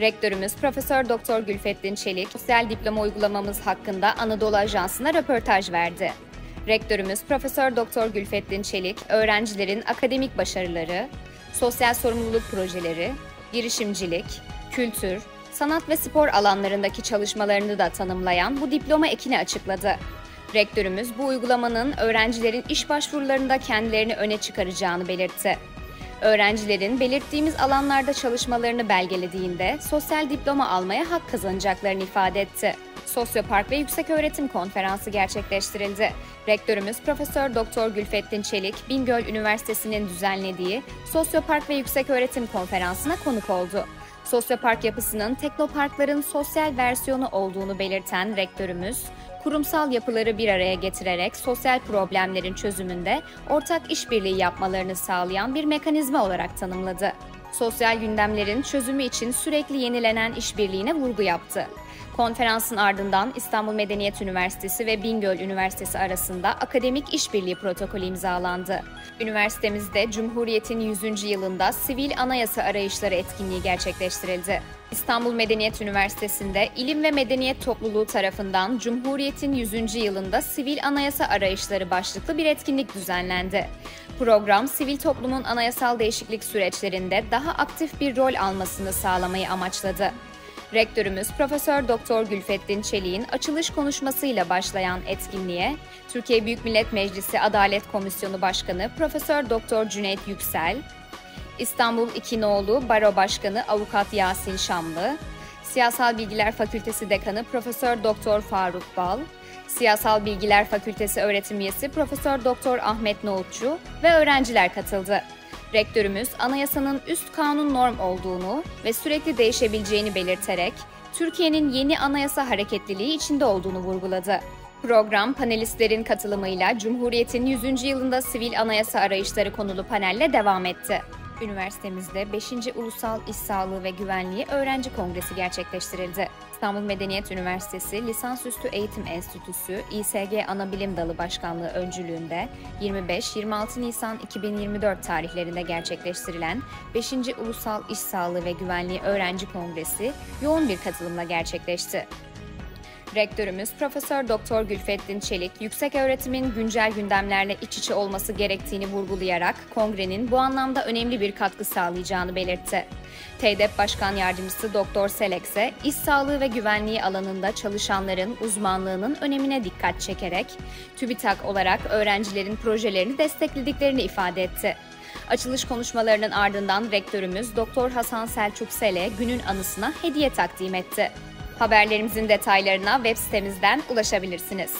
Rektörümüz Profesör Doktor Gülfettin Çelik, sosyal diploma uygulamamız hakkında Anadolu Ajansı'na röportaj verdi. Rektörümüz Profesör Doktor Gülfettin Çelik, öğrencilerin akademik başarıları, sosyal sorumluluk projeleri, girişimcilik, kültür, sanat ve spor alanlarındaki çalışmalarını da tanımlayan bu diploma ekini açıkladı. Rektörümüz bu uygulamanın öğrencilerin iş başvurularında kendilerini öne çıkaracağını belirtti. Öğrencilerin belirttiğimiz alanlarda çalışmalarını belgelediğinde sosyal diploma almaya hak kazanacaklarını ifade etti. Sosyopark ve Yüksek Öğretim Konferansı gerçekleştirildi. Rektörümüz Profesör Doktor Gülfettin Çelik, Bingöl Üniversitesi'nin düzenlediği Sosyopark ve Yüksek Öğretim Konferansı'na konuk oldu. Sosyopark yapısının teknoparkların sosyal versiyonu olduğunu belirten rektörümüz, kurumsal yapıları bir araya getirerek sosyal problemlerin çözümünde ortak işbirliği yapmalarını sağlayan bir mekanizma olarak tanımladı. Sosyal gündemlerin çözümü için sürekli yenilenen işbirliğine vurgu yaptı. Konferansın ardından İstanbul Medeniyet Üniversitesi ve Bingöl Üniversitesi arasında akademik işbirliği protokolü imzalandı. Üniversitemizde Cumhuriyet'in 100. yılında sivil anayasa arayışları etkinliği gerçekleştirildi. İstanbul Medeniyet Üniversitesi'nde İlim ve Medeniyet Topluluğu tarafından Cumhuriyet'in 100. yılında sivil anayasa arayışları başlıklı bir etkinlik düzenlendi. Program, sivil toplumun anayasal değişiklik süreçlerinde daha aktif bir rol almasını sağlamayı amaçladı. Rektörümüz Profesör Doktor Gülfettin Çelik'in açılış konuşmasıyla başlayan etkinliğe Türkiye Büyük Millet Meclisi Adalet Komisyonu Başkanı Profesör Doktor Cüneyt Yüksel, İstanbul İkinoğlu Baro Başkanı Avukat Yasin Şamlı, Siyasal Bilgiler Fakültesi Dekanı Profesör Doktor Faruk Bal, Siyasal Bilgiler Fakültesi öğretim üyesi Profesör Doktor Ahmet Nohutçu ve öğrenciler katıldı. Rektörümüz anayasanın üst kanun norm olduğunu ve sürekli değişebileceğini belirterek Türkiye'nin yeni anayasa hareketliliği içinde olduğunu vurguladı. Program panelistlerin katılımıyla Cumhuriyet'in 100. yılında sivil anayasa arayışları konulu panelle devam etti. Üniversitemizde 5. Ulusal İş Sağlığı ve Güvenliği Öğrenci Kongresi gerçekleştirildi. İstanbul Medeniyet Üniversitesi Lisansüstü Eğitim Enstitüsü İSG Anabilim Dalı Başkanlığı öncülüğünde 25-26 Nisan 2024 tarihlerinde gerçekleştirilen 5. Ulusal İş Sağlığı ve Güvenliği Öğrenci Kongresi yoğun bir katılımla gerçekleşti. Rektörümüz Profesör Doktor Gülfettin Çelik, yüksek öğretimin güncel gündemlerle iç içe olması gerektiğini vurgulayarak kongrenin bu anlamda önemli bir katkı sağlayacağını belirtti. TEDEP Başkan Yardımcısı Doktor Selek ise iş sağlığı ve güvenliği alanında çalışanların uzmanlığının önemine dikkat çekerek TÜBİTAK olarak öğrencilerin projelerini desteklediklerini ifade etti. Açılış konuşmalarının ardından rektörümüz Doktor Hasan Selçuk Sele günün anısına hediye takdim etti. Haberlerimizin detaylarına web sitemizden ulaşabilirsiniz.